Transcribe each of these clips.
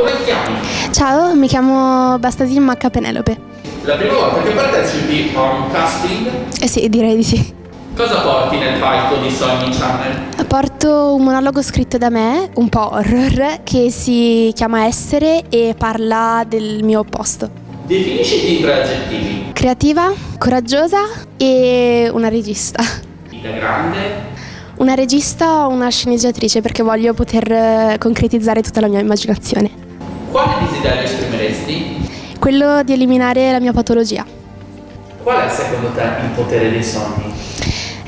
come ti chiami? Ciao, mi chiamo Bastasin Macca Penelope. La prima volta che partecipi a un casting, Eh sì, direi di sì. cosa porti nel palco di Sony Channel? Porto un monologo scritto da me, un po' horror, che si chiama Essere e parla del mio opposto. Definisciti in tre aggettivi. Creativa, coraggiosa e una regista. Da grande, Una regista o una sceneggiatrice perché voglio poter eh, concretizzare tutta la mia immaginazione. Quale desiderio esprimeresti? Quello di eliminare la mia patologia. Qual è secondo te il potere dei sogni?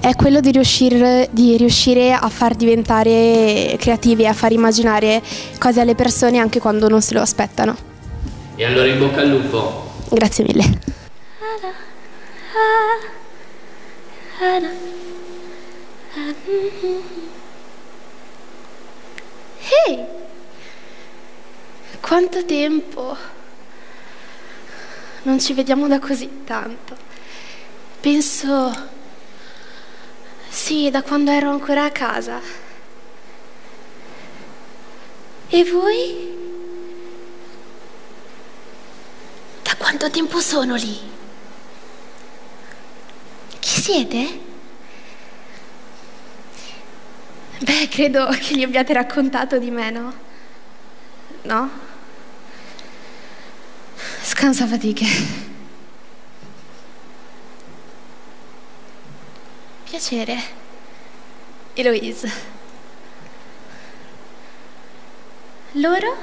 È quello di riuscire, di riuscire a far diventare creativi, a far immaginare cose alle persone anche quando non se lo aspettano. E allora in bocca al lupo. Grazie mille. Ehi! Quanto tempo! Non ci vediamo da così tanto. Penso... Sì, da quando ero ancora a casa. E voi? Da quanto tempo sono lì? Chi siete? Beh, credo che gli abbiate raccontato di me, no? No? Scansa fatiche. Piacere. Eloise. Loro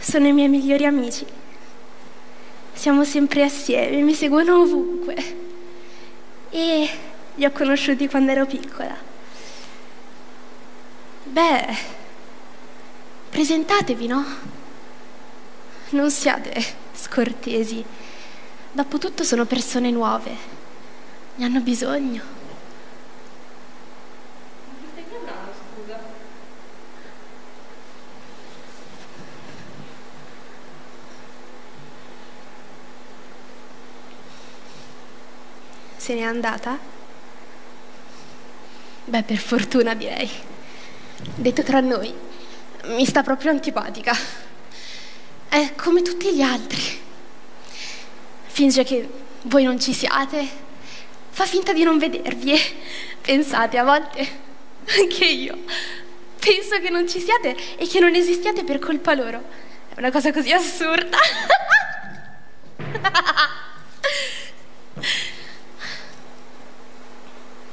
sono i miei migliori amici. Siamo sempre assieme, mi seguono ovunque. E li ho conosciuti quando ero piccola. Beh, presentatevi, no? Non siate scortesi. Dopotutto sono persone nuove. Ne hanno bisogno. Se n'è andata? Beh, per fortuna direi. Detto tra noi, mi sta proprio antipatica. Come tutti gli altri. Finge che voi non ci siate, fa finta di non vedervi e pensate a volte, anche io, penso che non ci siate e che non esistiate per colpa loro. È una cosa così assurda.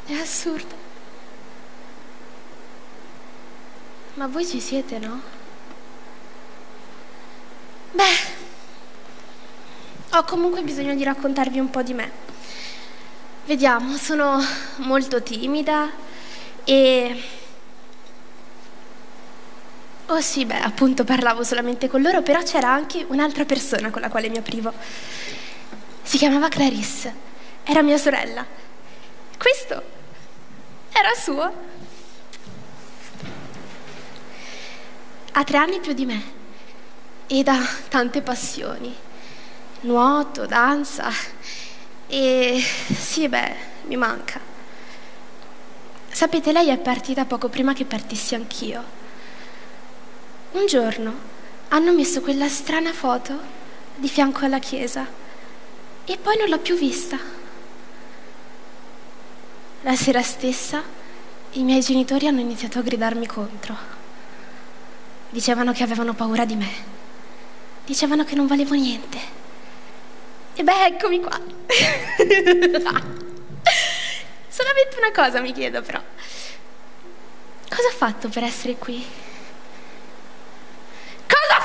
È assurdo. Ma voi ci siete, no? Beh, ho comunque bisogno di raccontarvi un po' di me. Vediamo, sono molto timida e... Oh sì, beh, appunto parlavo solamente con loro, però c'era anche un'altra persona con la quale mi aprivo. Si chiamava Clarisse, era mia sorella. Questo era suo. Ha tre anni più di me ed ha tante passioni. Nuoto, danza e sì, beh, mi manca. Sapete, lei è partita poco prima che partissi anch'io. Un giorno hanno messo quella strana foto di fianco alla chiesa e poi non l'ho più vista. La sera stessa i miei genitori hanno iniziato a gridarmi contro. Dicevano che avevano paura di me. Dicevano che non valevo niente. E beh, eccomi qua. Solamente una cosa mi chiedo però. Cosa ho fatto per essere qui? Cosa ho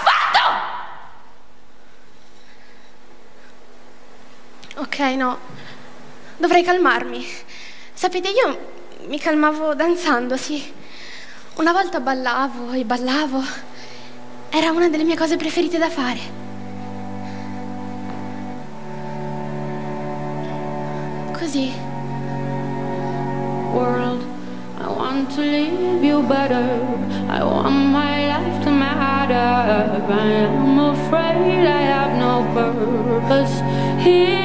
fatto? Ok, no. Dovrei calmarmi. Sapete, io mi calmavo danzando, sì. Una volta ballavo e ballavo. Era una delle mie cose preferite da fare. Così. world. I want to leave you better. I want my life to matter. I am afraid I have no purpose here.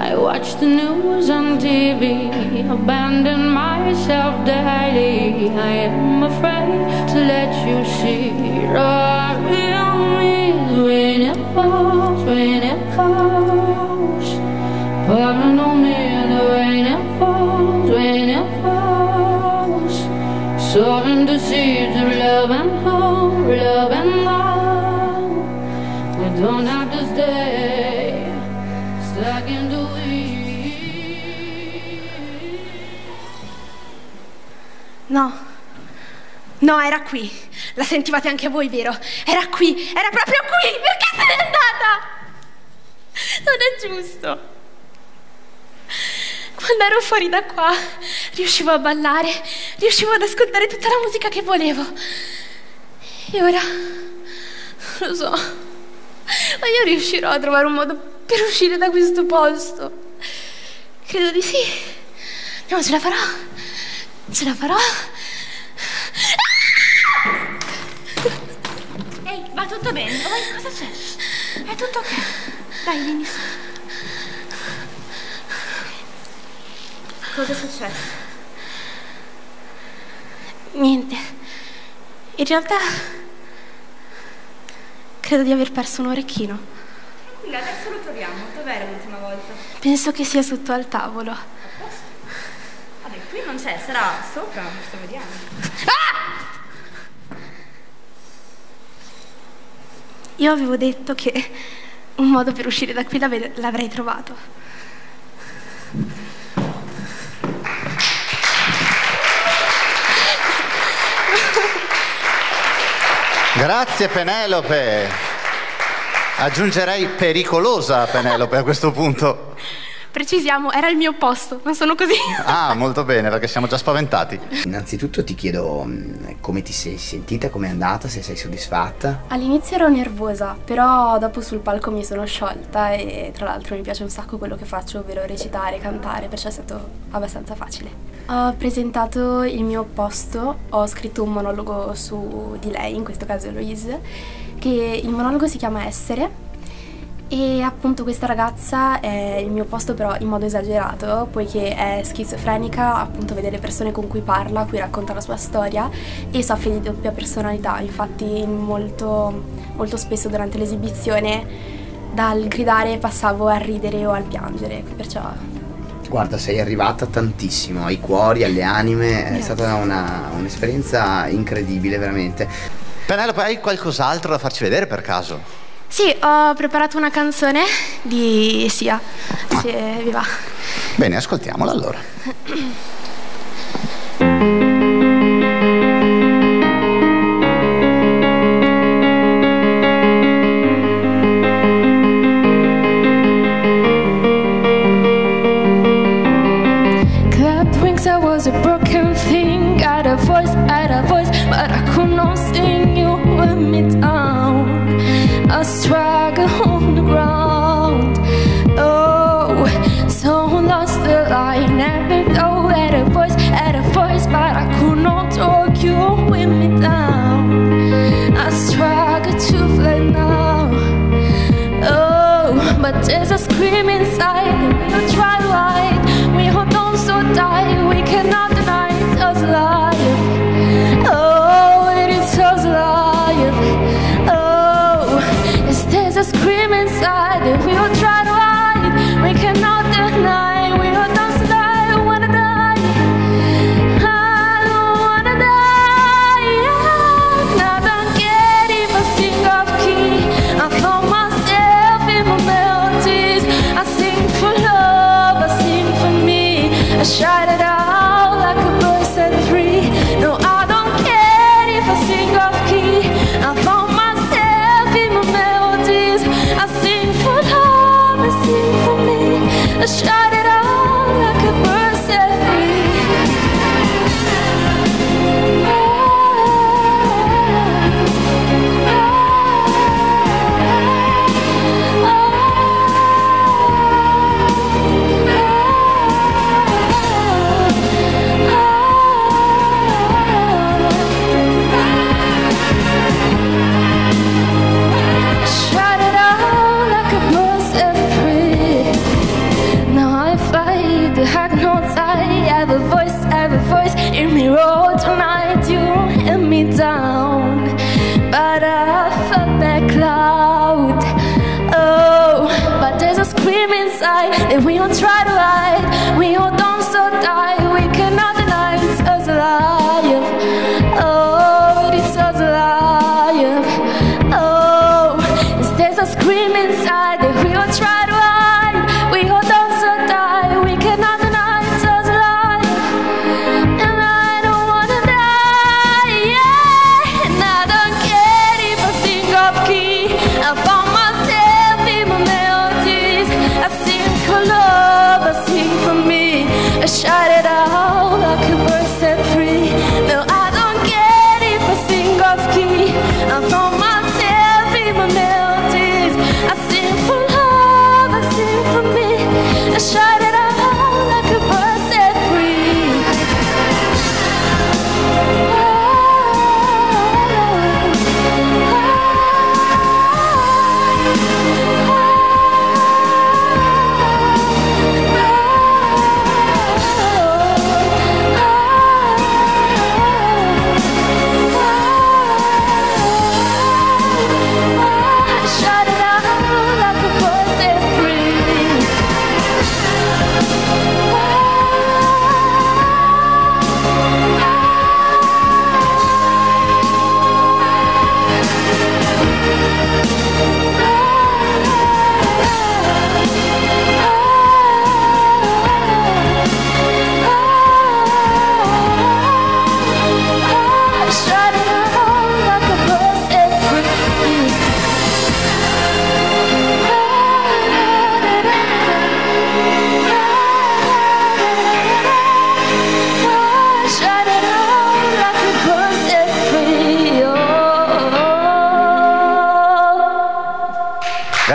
I watch the news on TV, abandon myself daily. I am afraid to let you see the real me when it falls, when it falls. Pouring on me the rain it falls, when it falls. Soaring the seeds of love and hope, love and love. We don't have to stay No, no, era qui. La sentivate anche voi, vero? Era qui, era proprio qui. Perché se n'è andata? Non è giusto. Quando ero fuori da qua, riuscivo a ballare, riuscivo ad ascoltare tutta la musica che volevo. E ora, lo so, ma io riuscirò a trovare un modo per uscire da questo posto. Credo di sì. No, ce la farò. Ce la farò. Ehi, va tutto bene? Dai, cosa c'è? È tutto ok. Dai, vieni su. Cosa è successo? Niente. In realtà credo di aver perso un orecchino. Tranquilla, adesso lo troviamo. Dov'era l'ultima volta? Penso che sia sotto al tavolo. Qui non c'è, sarà sopra, sto vediamo. Io avevo detto che un modo per uscire da qui l'avrei trovato. Grazie Penelope. Aggiungerei pericolosa Penelope a questo punto. Precisiamo, era il mio posto, non sono così. Ah, molto bene, perché siamo già spaventati. Innanzitutto ti chiedo mh, come ti sei sentita, come è andata, se sei soddisfatta. All'inizio ero nervosa, però dopo sul palco mi sono sciolta e tra l'altro mi piace un sacco quello che faccio, ovvero recitare, cantare, perciò è stato abbastanza facile. Ho presentato il mio posto, ho scritto un monologo su di lei, in questo caso Eloise, che il monologo si chiama Essere e appunto questa ragazza è il mio posto però in modo esagerato, poiché è schizofrenica, appunto vede le persone con cui parla, cui racconta la sua storia e soffre di doppia personalità, infatti molto, molto spesso durante l'esibizione dal gridare passavo al ridere o al piangere, perciò Guarda, sei arrivata tantissimo ai cuori, alle anime, è Grazie. stata una- un'esperienza incredibile, veramente. Penelope, hai qualcos'altro da farci vedere per caso? Sì, ho preparato una canzone di Sia, se vi va. Bene, ascoltiamola allora. I struggle the hard notes I have a voice, I have a voice. In me roll tonight You hit me down. But I felt that cloud Oh, but there's a scream inside That we all try to hide. We all don't so die We cannot deny it's us alive Oh, it's us alive Oh, there's a scream inside That we all try to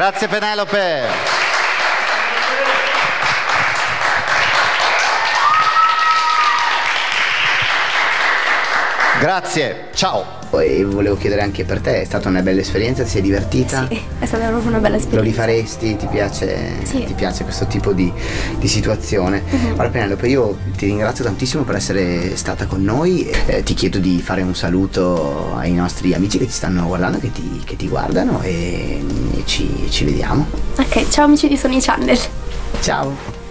Grazie Penelope. Grazie, ciao. E volevo chiedere anche per te, è stata una bella esperienza, ti sei divertita? Sì, è stata proprio una bella Lo esperienza. rifaresti? Ti piace, Sì. Ti piace questo tipo di, di situazione? Allora Penelope, io ti ringrazio tantissimo per essere stata con noi, Eh, ti chiedo di fare un saluto ai nostri amici che ti stanno guardando, che ti, che ti guardano e, e ci, ci vediamo. Ok, ciao amici di Sony Channel. Ciao!